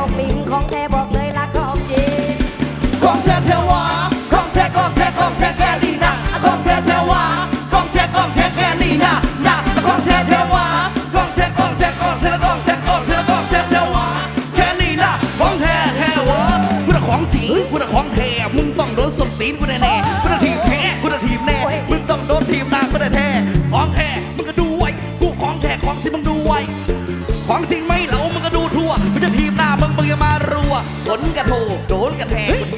of me. ขนกระโถโดนกระแทก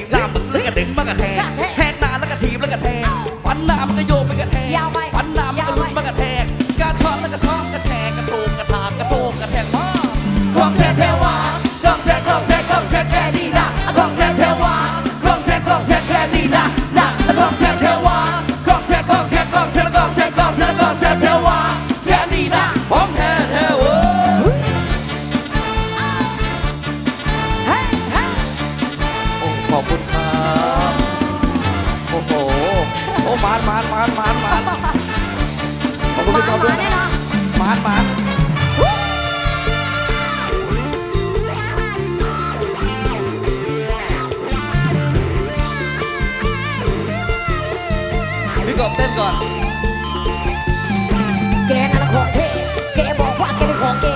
่อนเต้นก่อน แกนั่นของเทแกบอกว่าแกเป็นของแก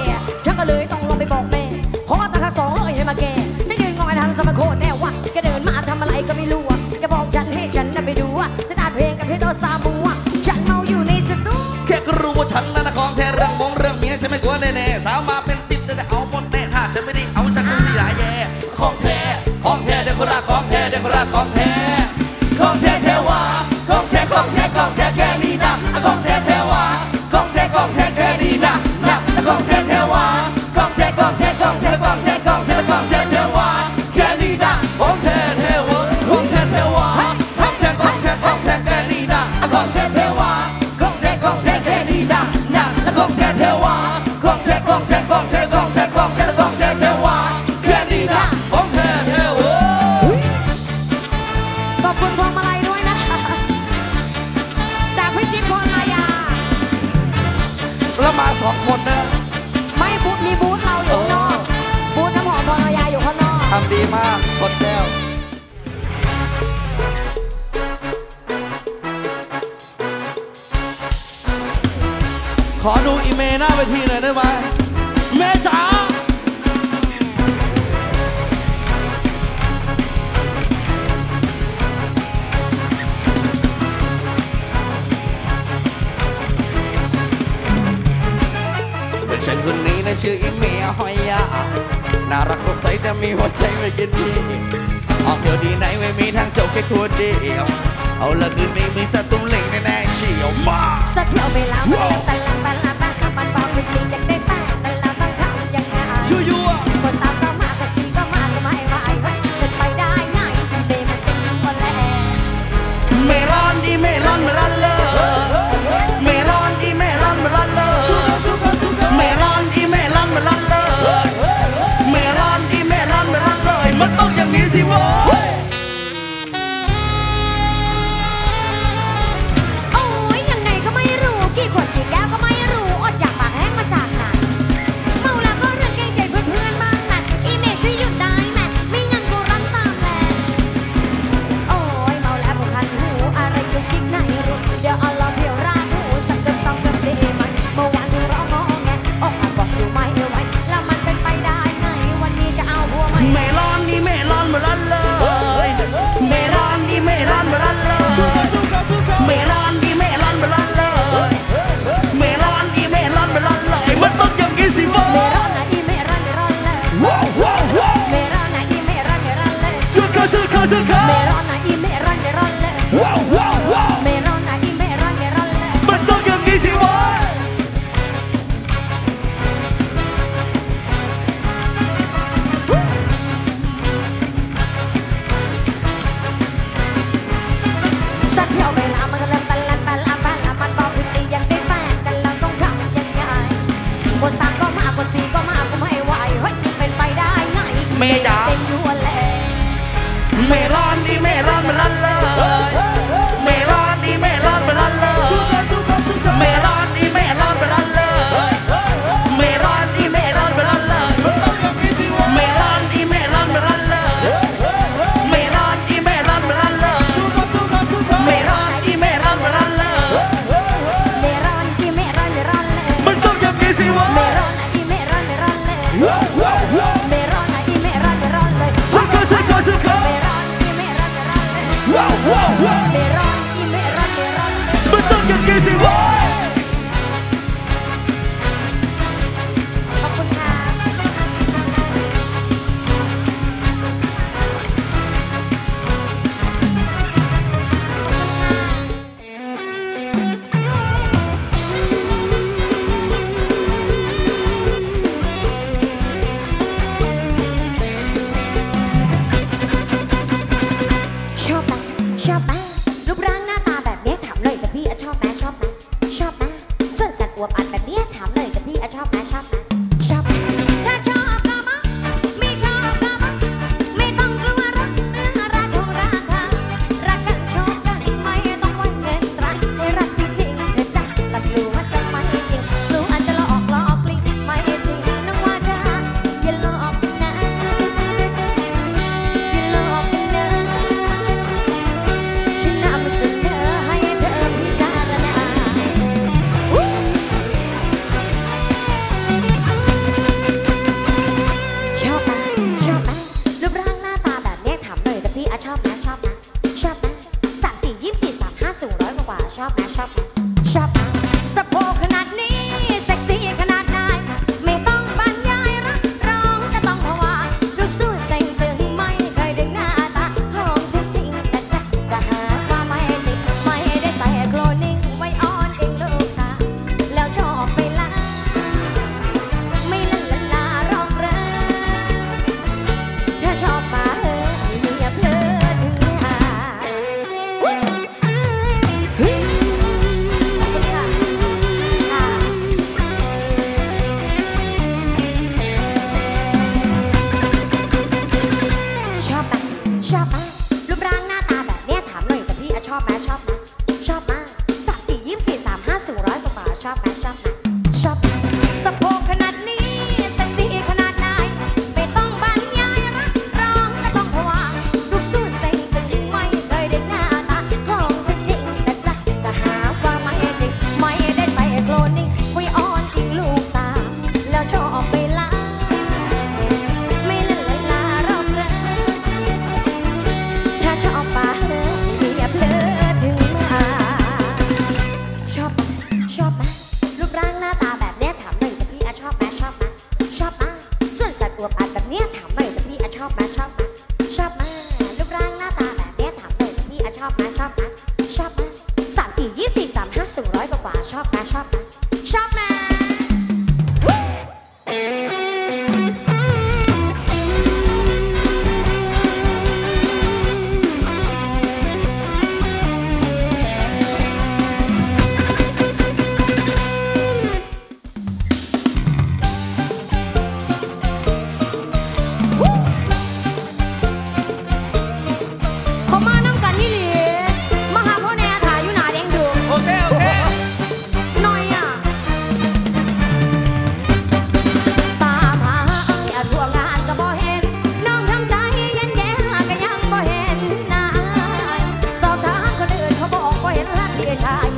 ฉันก็เลยต้องลองไปบอกแม่ ขอตาข้าสองร้อยให้มาแกจะเดินงอยทางสมโคแน่ว่าแกเดินมาทำอะไรก็ไม่รู้จะบอกฉันให้ฉันนั่ะไปดูว่าจะนาดเพลงกับเพชรโอซาบัวฉันเมาอยู่ในสตูแค่ก็รู้ว่าฉันนั่นของเท้เรื่องมงเรื่องเมียฉันไม่กลัวแน่ๆสาวมาเป็นสิบจะได้เอาหมดแน่ถ้าฉันไม่ได้เอาฉันก็สีหลายแย่ของแท้ของแท้เด็กคนรักของแท้เด็กคนรักของแท้ อดูอีเมลหน้าเวทีหน่อยได้ไหมเมจ้าฉันคนนี้นะชื่ออีเมหอยยาน่ารักสดใสแต่มีหัวใจไม่กินดีออกเดียวดีไหนไม่มีทางจบแค่คนเดียว เอาละคืนนี้มีสตุ้มเหล่งแน่ๆเชียวมาสักเที่ยวไปแล้ว he was. น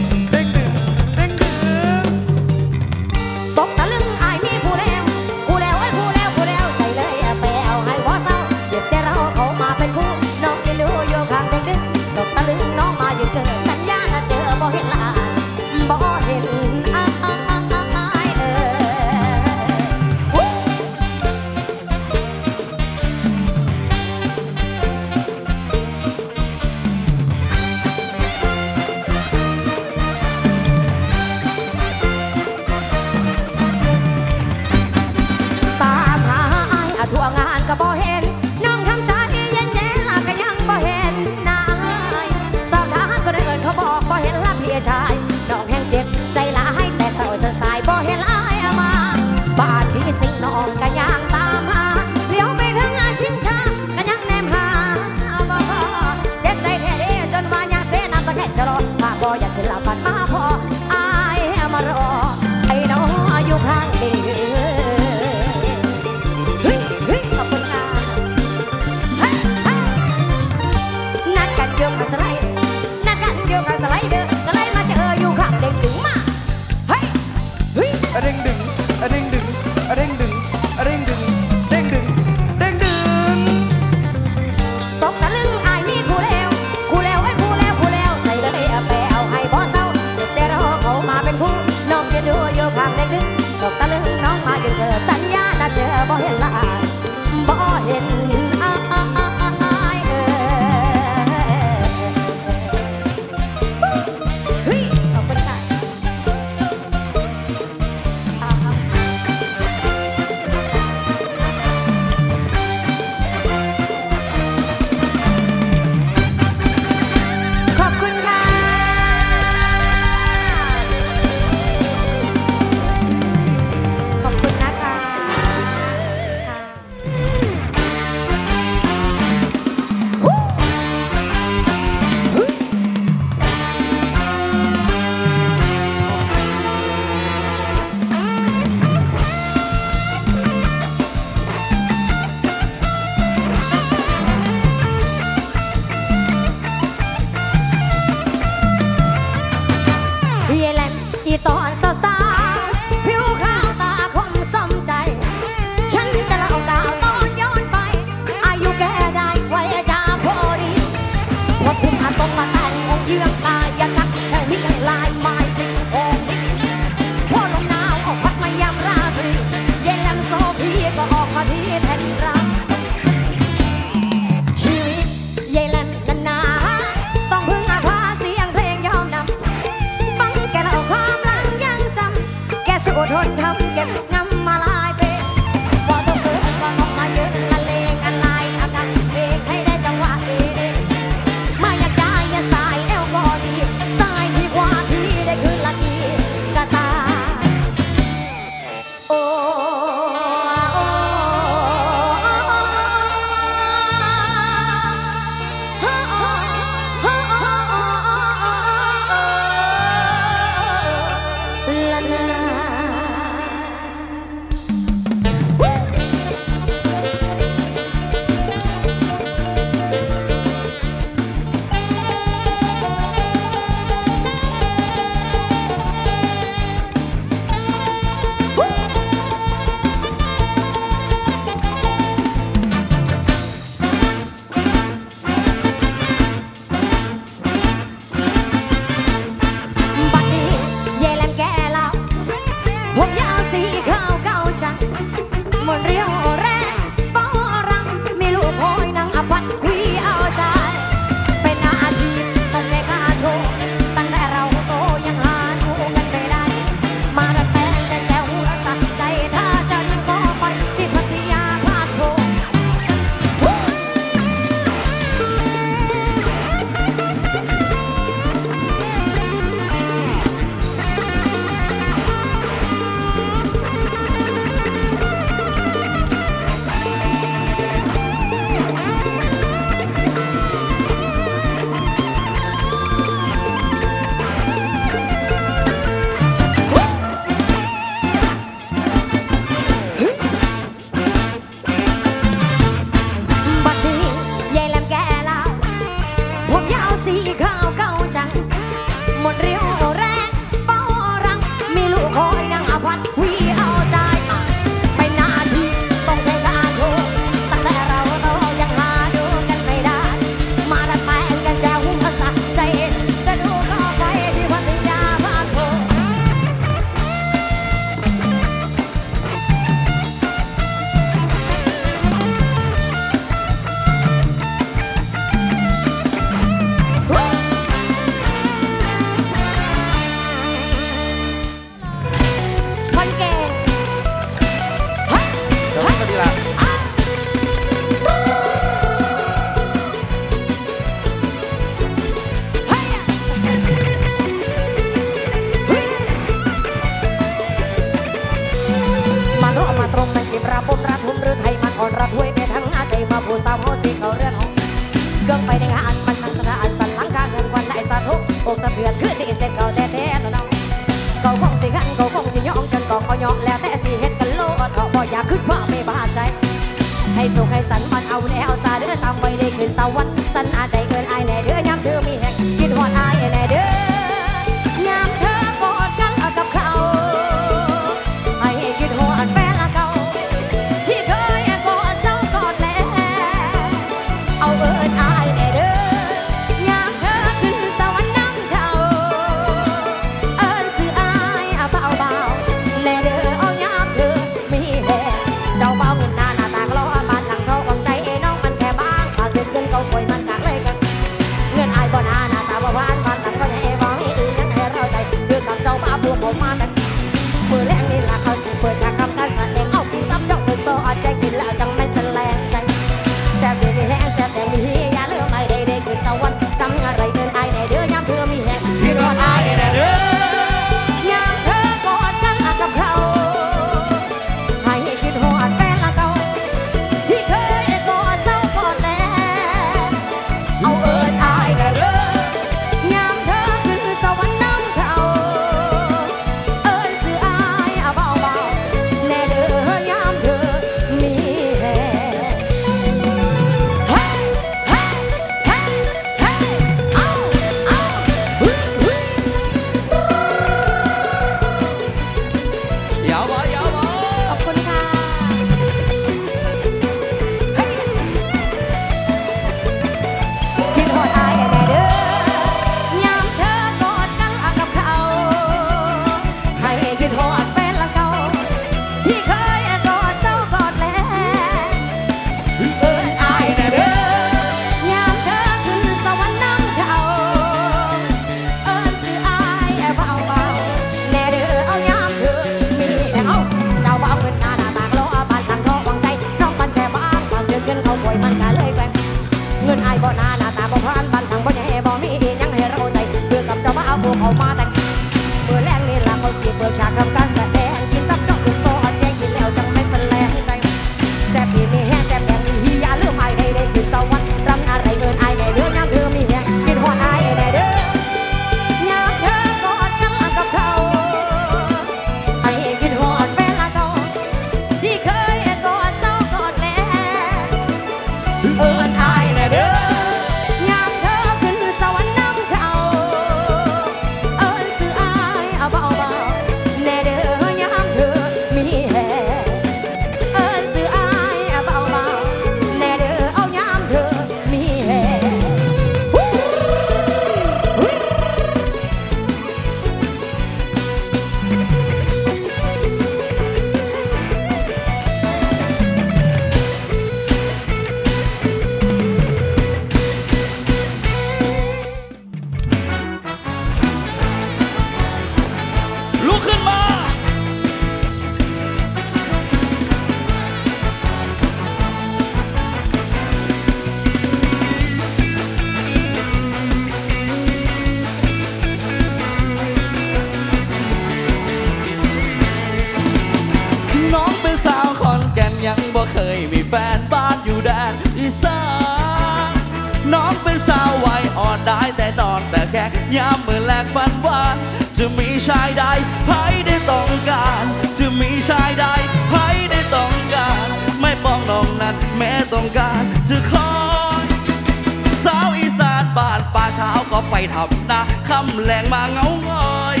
ำนาคำแรงมาเงางอย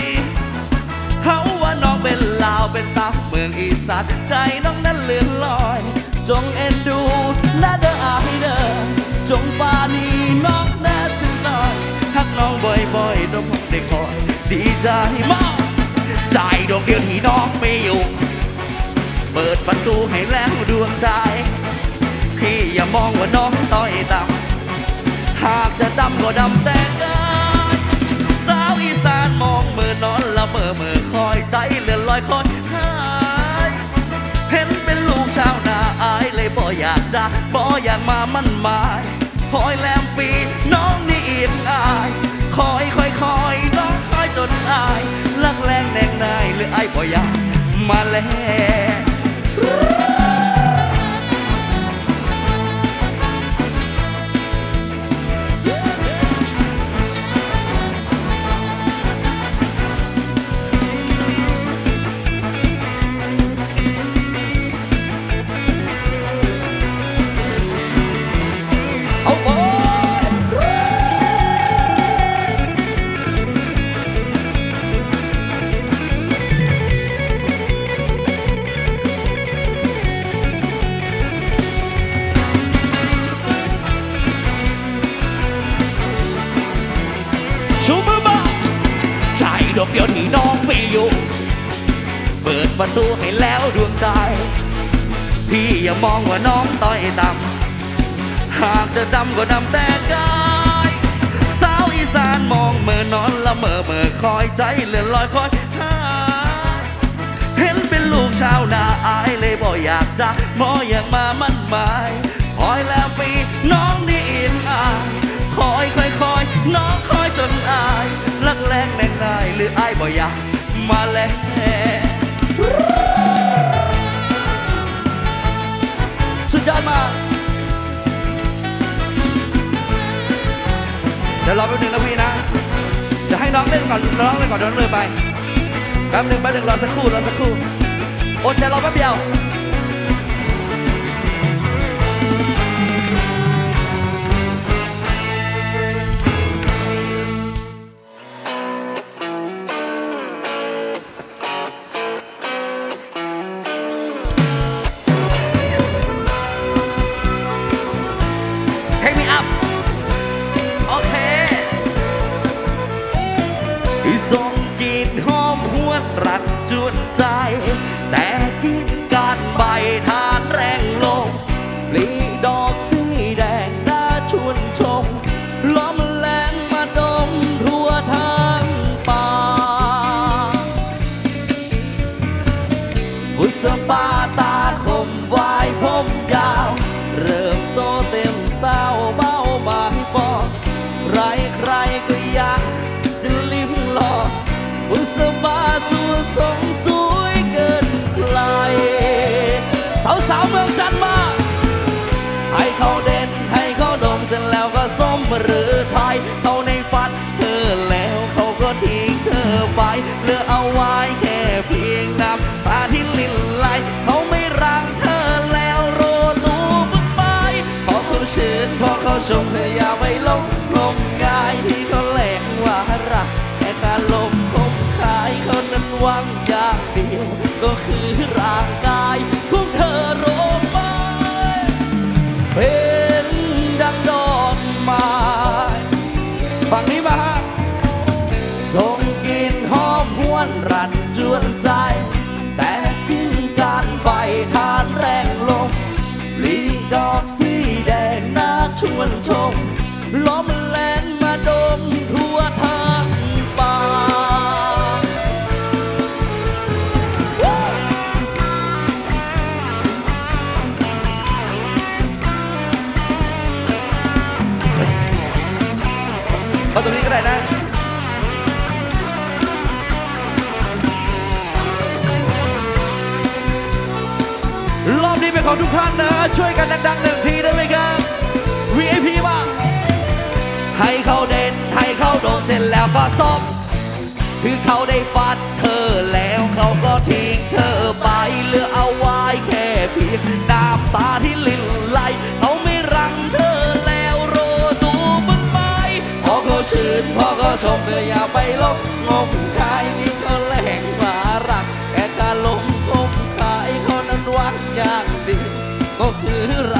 เขาว่าน้องเป็นลาวเป็นสาเมืองอีสานใจน้องนั้นเลื่อนลอย จงเอ็นดูนะเด้ออายเด้อจงปานีน้องแน่จังหน่อยหักน้องบ่อยๆต้องพบได้คอยดีใจมากใจดวงเดียวที่น้องไม่อยู่เปิดประตูให้แล้วดวงใจ พี่อย่ามองว่าน้องต้อยต่ำหากจะดำก็ดำแต่ มองมือนอนละเมอเมื่อคอยใจเลื่อนลอยคอยหายเห็นเป็นลูกชาวนาอายเลยบ่อยากจะบ่อยากมามั่นหมายคอยแลมปีน้องนี่อิ่มอายคอยคอยคอยน้องคอยจนอายลักแรงแนงนายหรืออายบ่อยากมาแลเก่อนน้องเล่นก่อนเดี๋ยวน้องเลยไปแป๊บหนึ่งแป๊บหนึ่งรอสักครู่รอสักครู่อดใจรอแป๊บเดียว Take me up รักจวนใจ แต่กินการใบทานแรงลงปลีดอกสี ไปเหลือ ของทุกท่านนะ ช่วยกันดังๆหนึ่งทีได้ไหมครับ VIP บ้างให้เขาเด่นให้เขาโดนเสร็จแล้วก็ซบคือเขาได้ฟัดเธอแล้วเขาก็ทิ้งเธอไปเหลือเอาไว้แค่เพียงน้ำตาที่ลินไหลเขาไม่รังเธอแล้วโรตูมันไปมพอเขาชื่นพอเขาชมเธออย่าไปลบงมกายนี้ ก็คือเรา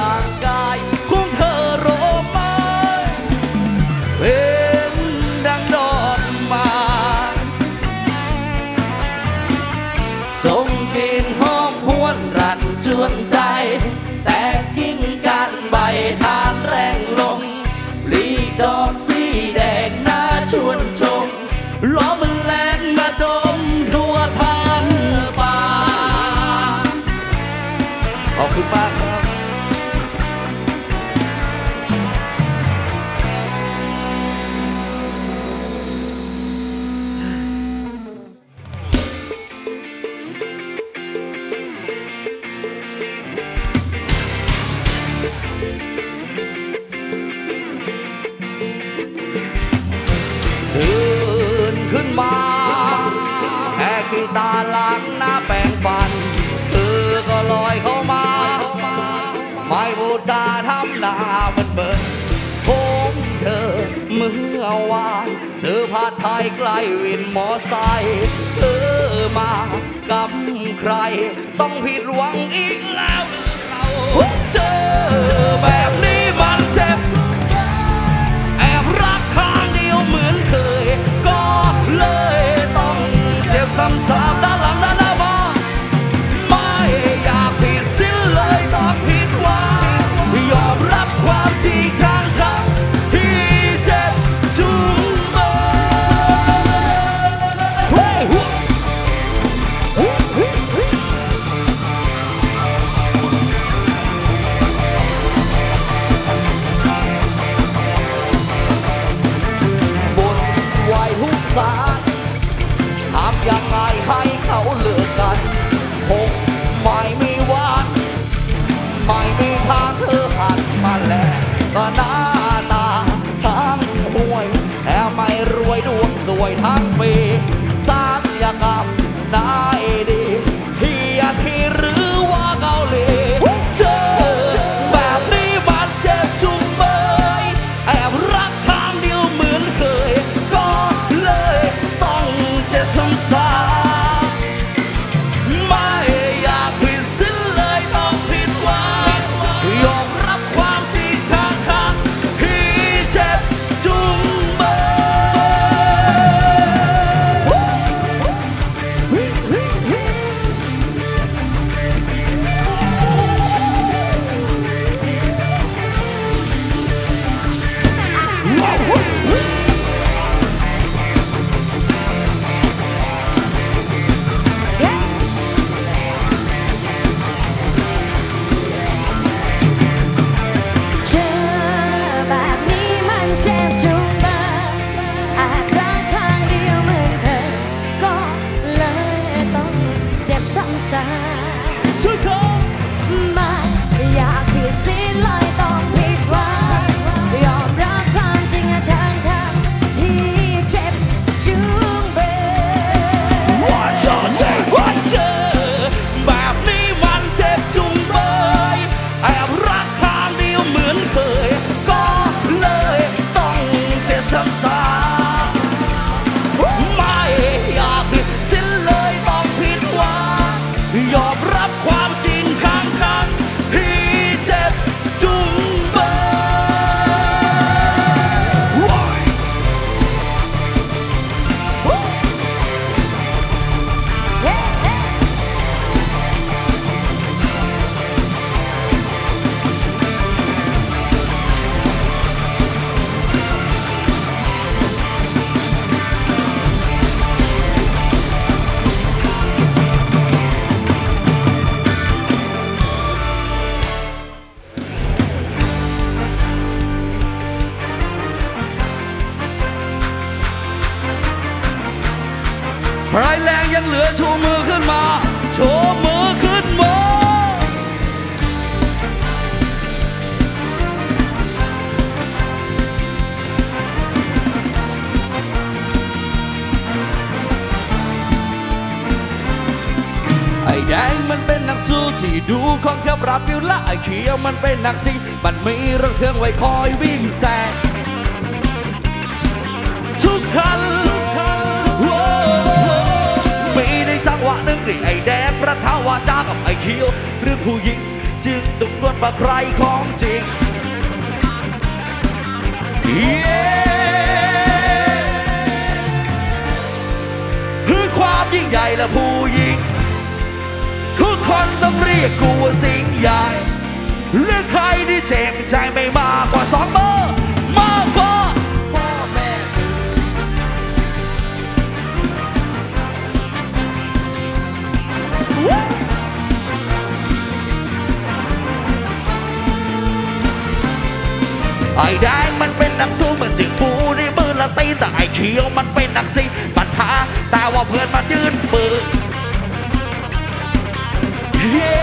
ทายใกล้วินมอไซค์เธอมากับใคร ต้องผิดหวังอีกแล้วเราเจอแบบนี้มันเจ็บ ใหญ่และผู้หญิง ทุกคนต้องเรียกกูว่าสิงใหญ่เรื่องใครที่เจ็งใจไม่มากกว่าสองเบอร์มากกว่าพ่อแม่ไอ้แดงมันเป็นนักสู้เหมือนสิงปูในมือละตีแต่ไอ้เขียวมันเป็นนักสิปัญหา แต่ว่าเพื่อนมันยืนปืนเย้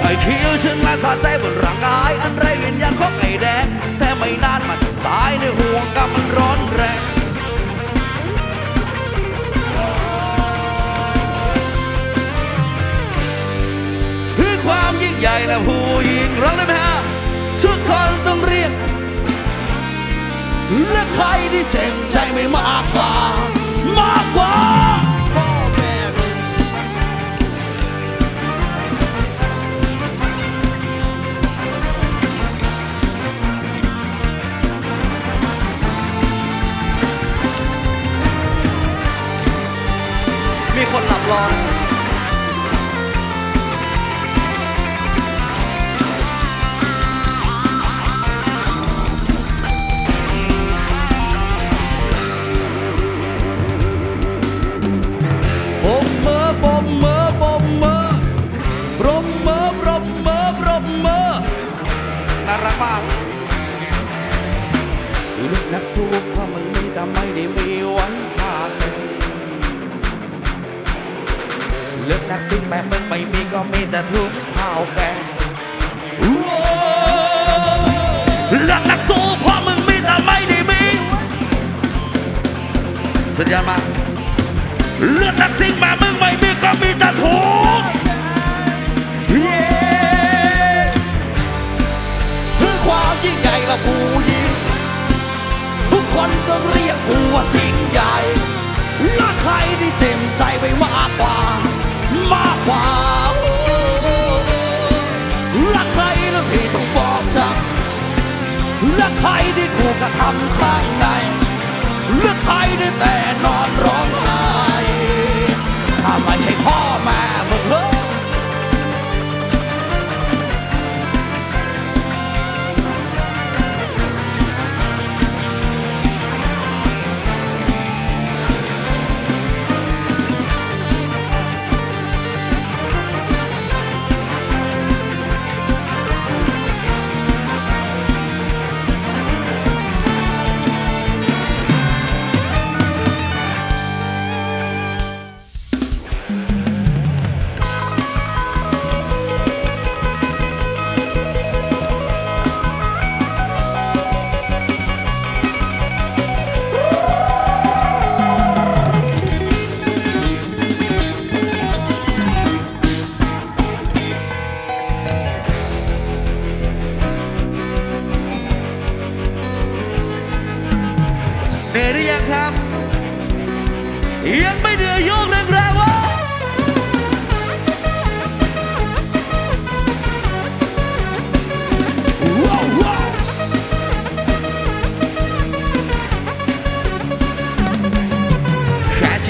ไอ้เขียวฉันมาสะใจบนร่างกายอันไรวิญญาณของไอ้แดงแต่ไม่นานมันตายในห่วงกรรมมันร้อนแรงคือความยิ่งใหญ่และผู้หญิงร้องได้ไหมฮะทุกคนต้องเรียก และใครที่เจ็บใจไม่มากกว่ามากกว่ามีคนหลับรอ นักสู้เพราะมันมีแต่ไม่ได้มีไว้พากันเลือกนักซิ่งแบบมึงไม่มีก็มีแต่ทุกข้าวแกงเลือกนักสู้เพราะมึงมีแต่ไม่ได้มีสัญญาณมาเลือดนักซิ่งมามึงไม่มีก็มีแต่ถูกเย้คือความยิ่งใหญ่และผู้หญิงทุก คนต้องเรียกกูว่าสิ่งใหญ่และใครที่เจ็บใจไปมากกว่า มากกว่าและใครนะพี่ต้องบอกฉันและใครที่ถูกกระทำข้างในเลือกใครได้แต่นอนร้องไห้ถ้าไม่ใช่พ่อแม่มึงเ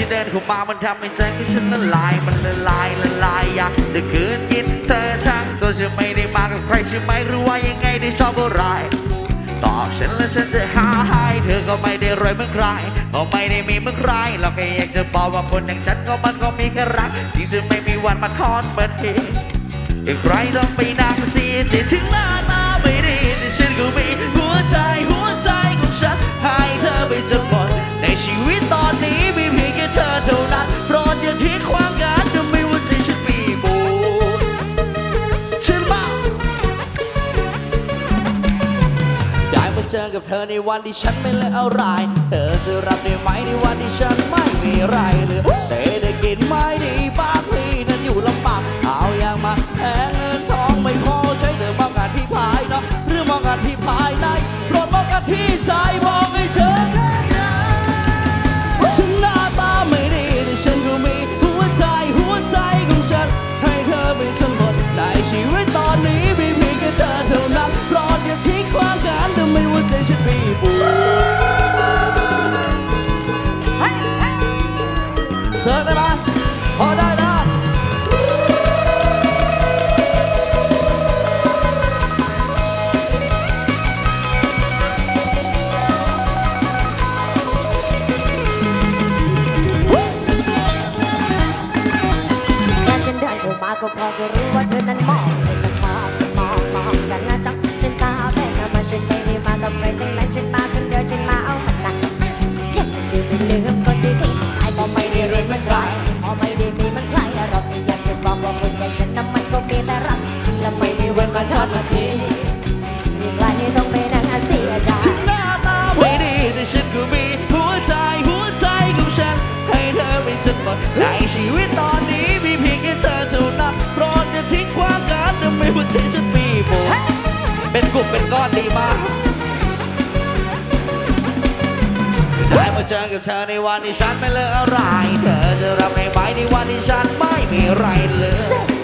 เดินเข้ามามันทำให้ใจของฉันละลายมันละลายละลายอยากจะคืนกินเธอทั้งตัวฉันไม่ได้มากับใครใช่ไหมหรือว่ายังไงได้ชอบอะไรตอบฉันแล้วฉันจะหาให้เธอก็ไม่ได้รวยเหมือนใครก็ไม่ได้มีเหมือนใครเราแค่อยากจะบอกว่าคนอย่างฉันก็มันก็มีแค่รักที่จะไม่มีวันมาทอนเหมือนทีใครต้องไปนั่งเสียใจถึงหน้าตาไม่ดีแต่ฉันก็มีหัวใจหัว เท่านั้นโปรดอย่าทิ้งความงานจะไม่ว่าใจฉันมีบูฉันมาได้มาเจอกับเธอในวันที่ฉันไม่เลวอะไร เธอจะรับได้ไหมในวันที่ฉันไม่มีไรเหลยเศรษฐกิจไม่ดีบางทีนั้นอยู่ลำบากเอาอย่างมาแหงเงินทองไม่พอใช้เธอมองกันที่ภายนอกหรือมองกันที่ภายในโปรดมองกันที่ใจมองให้เธอ เสิได้ไหมพอได้นะก็พอจะรู้ว่าเธอนั้นหมาง งเลยจันั้นฉันมาคนเดียวฉันมาเอามันนะอยากจะลืมไม่ลืมคนที่ที่ไอ้พอไม่ได้รื่มันใครพอไม่ได้มีมันใครเราอกอยากจะบอกว่าคนอย่างฉันนั้นมันก็มีแต่รักฉันล้วไม่มีวันมาทอดมาทิ้งยิ่งไรนี่ต้องไปนั่งเสียใจถึงหน้าตาไม่ดีแต่ฉันก็มีหัวใจหัวใจของฉันให้เธอไปจนหมดในชีวิตตอนนี้มีเพียงแค่เธอเท่านั้นโปรดอจะทิ้งความกันทำไมหัวใจฉันมีหมดเป็นกลุ่มเป็นก้อนดีมาก เชิญกับเธอในวันที่ฉันไม่เลือกอะไร เธอจะรับในไหมในวันที่ฉันไม่มีไรเลย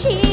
情。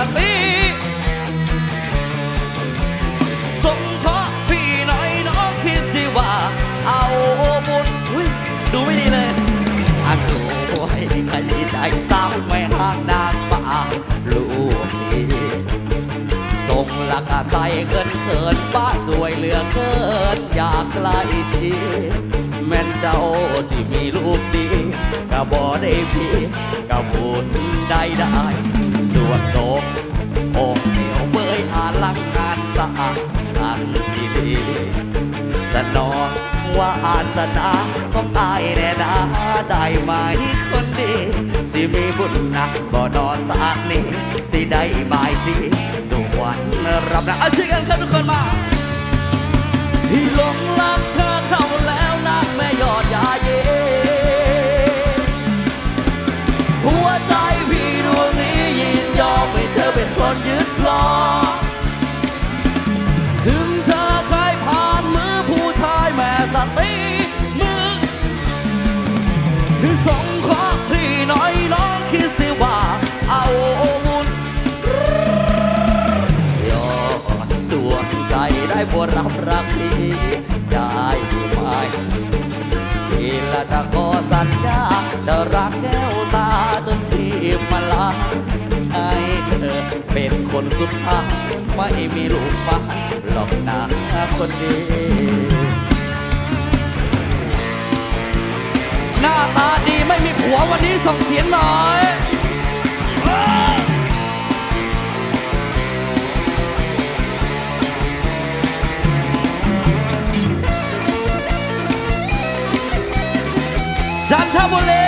ายแม่สงเคราะพี่น่อยน้องคิดสิว่า เอาบุญอุ๊ยดูไม่ดีเลยอาสวยขยี้ใจสาวแม่ห้างนางป่าลูกนี้ส่งละกะใส่เกินเขินป้าสวยเหลือเกิน อยากใกล้ชิดแม่นเจ้าสิมีลูกดีก็บ่ได้พี่ก็บุญได้ได้ วดศพองค์เดียวเบยอาลังงานสะอาดทันดีดีสนองว่าอาสนาของอายแน่นาได้ไหมคนดีสิมีบุญนักบ่นอสากนี้สิได้บายสิสุวรรค์รับนะเอาช่วยกันครับทุกคนมา ที่หลงรักเธอ นคนยึดครอถึงเธอเคยผ่านมือผู้ชายแม่สติมือถึงสงเคราะห์พี่น้อยน้องคิดสิว่าเอาบุญยอดดวใจได้บวรับรักพี่ได้ไหมพี่ละตะขอสัญญาจะรักแก้วตาจนชีพมาลา เธอ เป็นคนสุดท้ายไม่มีลูกมานหลอกหนาคนดีหน้าตาดีไม่มีผัววันนี้ส่งเสียงหน่อยจันทบุรี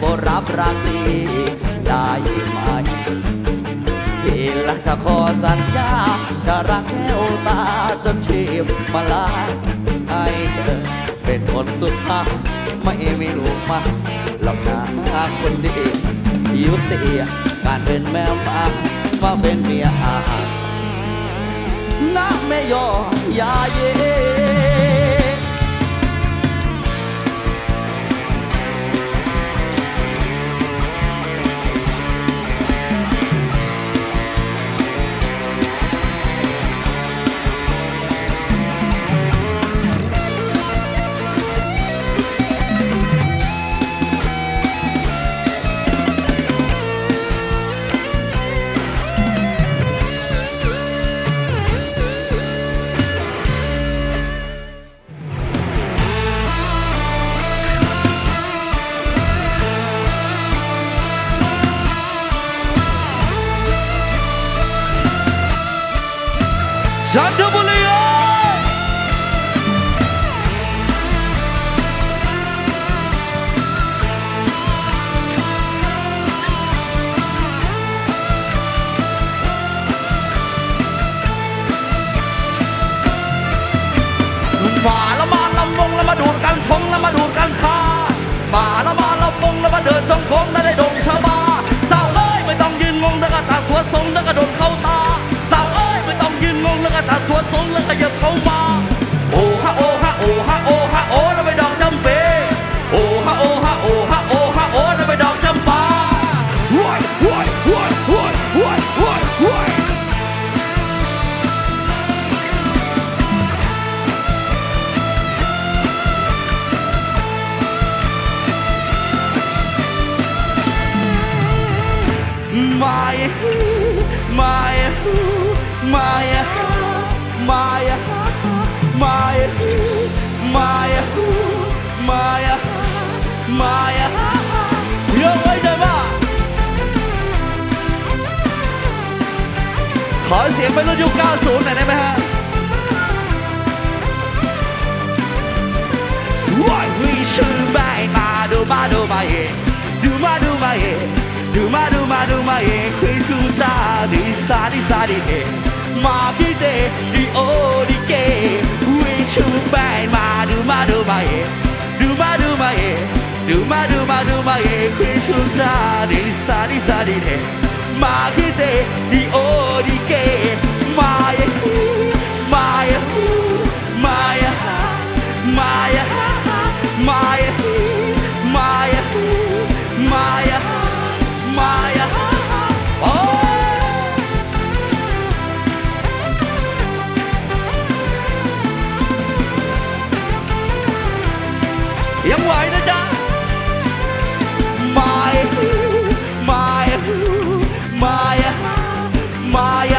บรับรักดีได้ไหมพี่ละจะขอสัญญาจะรักแก้วตาจนชีพมาลาให้เธอเป็นคนสุดท้ายไม่มีลูกมาหลอกหน้าคนดียุติการเป็นแม่มามาเป็นเมียอานะแม่ยอยาเย mãi đưa mãi đưa mãi đưa mãi đưa mãi đưa mãi khi thương ra đi xa đi xa đi để mà khi đi ô, đi kê mãi à, mãi à, mãi à, mãi mãi mãi mãi mãi 因為呢啫。My my my my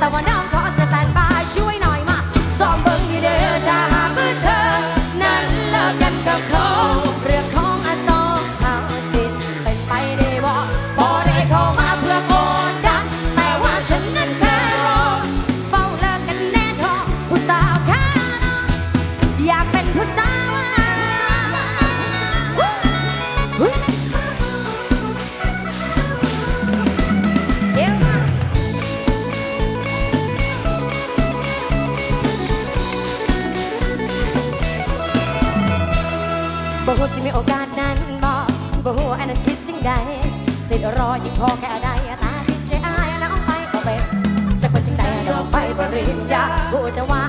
the one down. รอยิ่งพอแค่ใดตาที่ใจอายน้องไปก็เป็นจะคนจึงใดดอกไปปริญญาพูดแต่ว่า